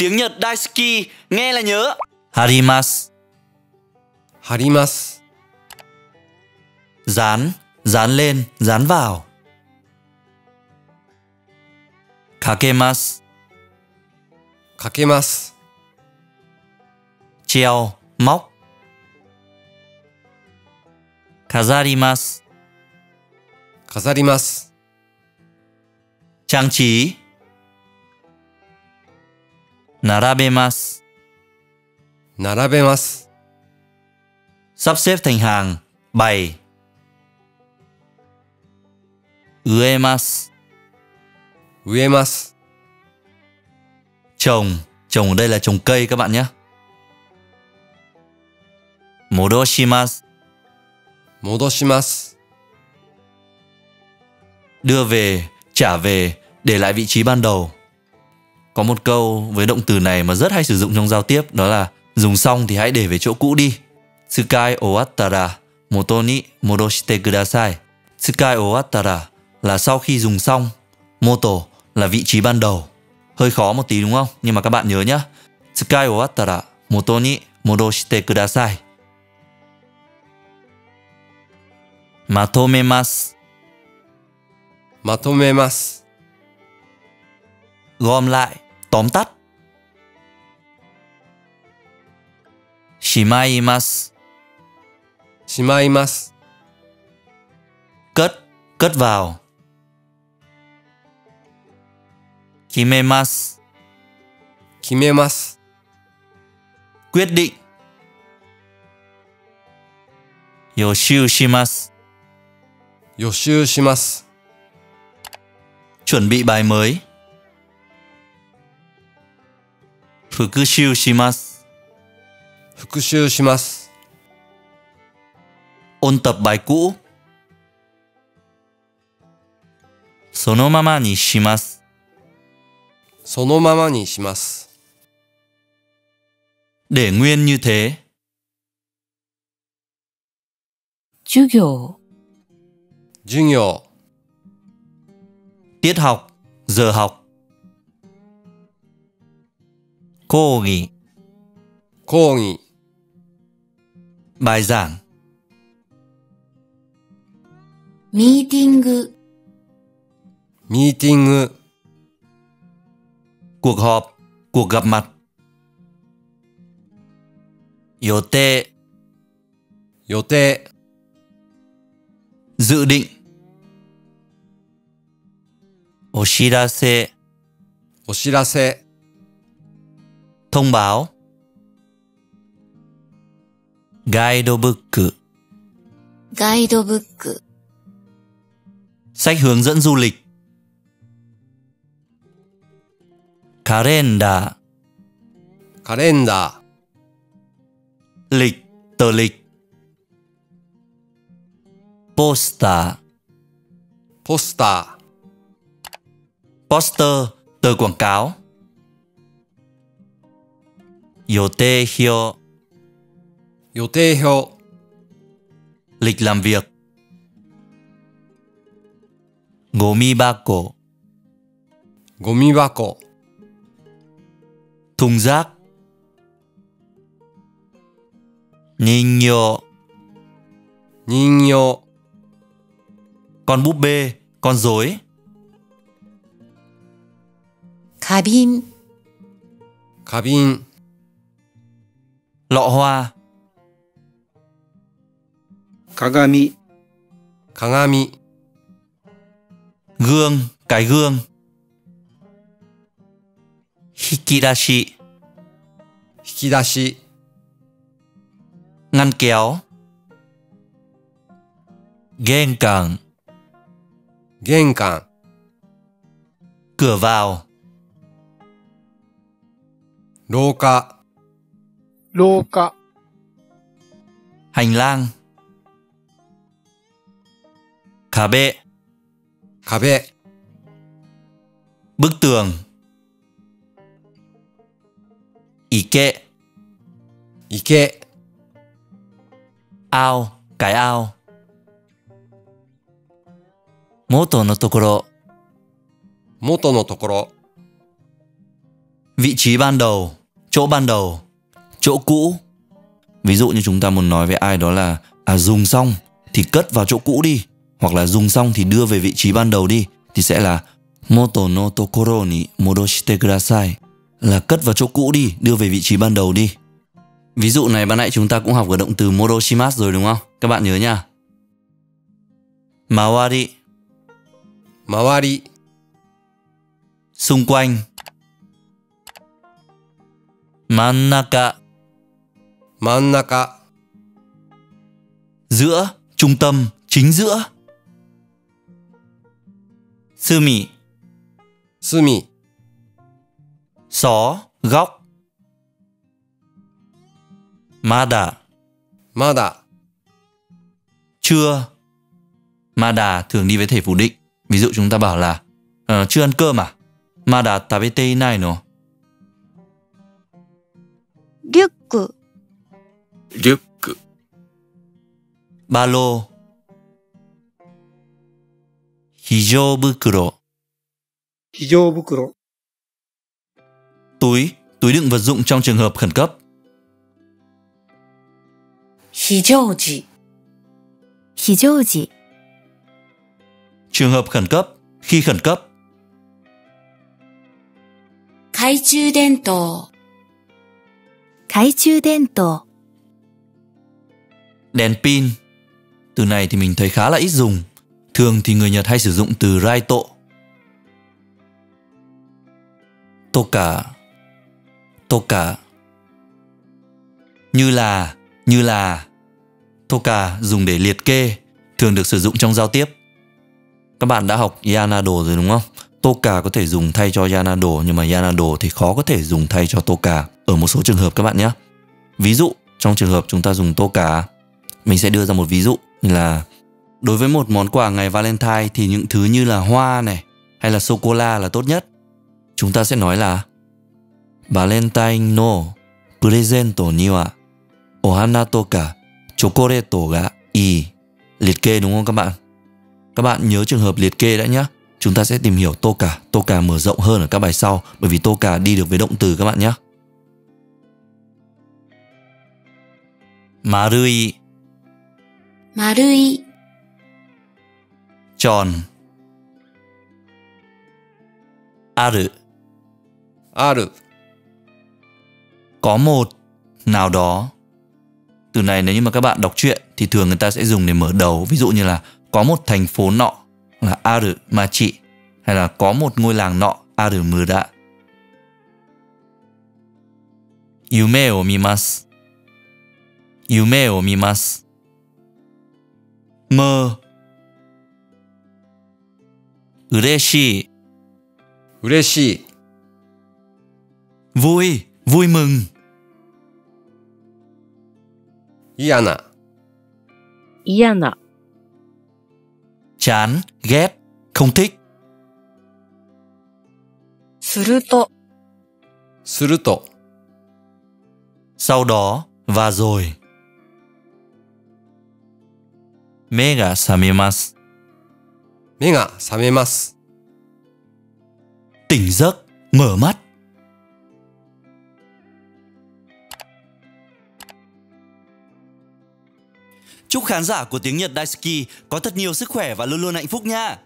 Tiếng Nhật Daisuki, nghe là nhớ. Harimas. Harimas. Dán, dán lên, dán vào. kakemas kakemas Treo, móc. kazarimas kazarimas Trang trí, す。 Trang trí. Narabemasu. 並べます。 Sắp xếp thành hàng, bày. Uemasu. 植えます。 Trồng, trồng ở đây là trồng cây các bạn nhé. Modoshimasu. 戻します。 Đưa về, trả về, để lại vị trí ban đầu. Có một câu với động từ này mà rất hay sử dụng trong giao tiếp đó là dùng xong thì hãy để về chỗ cũ đi. Tsukai owattara moto ni modoshite kudasai. Tsukai owattara là sau khi dùng xong, moto là vị trí ban đầu. Hơi khó một tí đúng không? Nhưng mà các bạn nhớ nhá. Tsukai owattara moto ni modoshite kudasai. Matomemasu. Matomemasu gom lại, tóm tắt. Shimaimasu. Shimaimasu. Cất, cất vào. Kimemasu. Kimemasu. Quyết định. Yoshu shimasu. Yoshu shimasu. Chuẩn bị bài mới. Fukushiu shimasu, 復習します。 ôn tập bài cũ. Sonomama ni shimasu, そのままにします。 để nguyên như thế. 授業、 授業、 Tiết học, giờ học. 講義。抗議埋葬ミーティング。ミーティング。国保国合末予定。予定。ずりん。お知らお知らせ。お知らせ。thông báo. Guidebook. Guidebook. Sách hướng dẫn du lịch. Calendar. Calendar. Lịch, tờ lịch. Poster. Poster. Poster, tờ quảng cáo. Yote hyo, ー、予定表、 lịch làm việc. Gomi bako, ゴミ箱、 thùng rác. Ninyo, 人形、 con búp bê, con rối. 花瓶、花瓶、 lọ hoa. Kagami kagami gương cái gương. Hikidashi. Hikidashi. Ngăn kéo. Genkan genkan cửa vào. 廊下廊下、 hành lang. Kabe, 壁、 bức tường. Ike, 池、 ao, cái ao. Moto no tokoro, 元のところ、 vị trí ban đầu chỗ ban đầu chỗ cũ. Ví dụ như chúng ta muốn nói với ai đó là à dùng xong thì cất vào chỗ cũ đi hoặc là dùng xong thì đưa về vị trí ban đầu đi thì sẽ là moto no tokoro ni modoshite kudasai. Là cất vào chỗ cũ đi đưa về vị trí ban đầu đi. Ví dụ này ban nãy chúng ta cũng học ở động từ modoshimasu rồi đúng không? Các bạn nhớ nha. Mawari. 周り、xung quanh. Mannaka 真ん中、 giữa trung tâm chính giữa sumi 隅、 xó góc mada まだ、 chưa mada thường đi với thể phủ định ví dụ chúng ta bảo là "Ờ, chưa ăn cơm à mada tabete inai no リュック、リュック、 ba lô 非常袋非常袋、 túi túi đựng vật dụng trong trường hợp khẩn cấp 非常時、非常時、 trường hợp khẩn cấp khi khẩn cấp 懐中電灯、懐中電灯、 đèn pin. Từ này thì mình thấy khá là ít dùng. Thường thì người nhật hay sử dụng từ raito toka. Toka. Như là như là. Toka dùng để liệt kê, thường được sử dụng trong giao tiếp. Các bạn đã học yanado rồi đúng không? Toka có thể dùng thay cho yanado, nhưng mà yanado thì khó có thể dùng thay cho toka ở một số trường hợp các bạn nhé. Ví dụ, trong trường hợp chúng ta dùng toka mình sẽ đưa ra một ví dụ là đối với một món quà ngày Valentine thì những thứ như là hoa này hay là sô cô la là tốt nhất. Chúng ta sẽ nói là Valentine no presento ni wa ohana toka chocolate ga i Liệt kê đúng không các bạn? Các bạn nhớ trường hợp liệt kê đã nhé. Chúng ta sẽ tìm hiểu toka, toka mở rộng hơn ở các bài sau bởi vì toka đi được với động từ các bạn nhé. Marui 丸い、 tròn aru ある、 có một nào đó từ này nếu như mà các bạn đọc truyện thì thường người ta sẽ dùng để mở đầu ví dụ như là có một thành phố nọ là aru machi hay là có một ngôi làng nọ aru mura yume o mimasu yume o mimasu mơ ureshii 嬉しい、 vui vui mừng 嫌な、嫌な、 chán ghét không thích すると、すると、 sau đó và rồi mê ga samemasu 目が覚めます。 tỉnh giấc mở mắt Chúc khán giả của tiếng Nhật Daisuki có thật nhiều sức khỏe và luôn luôn hạnh phúc nha.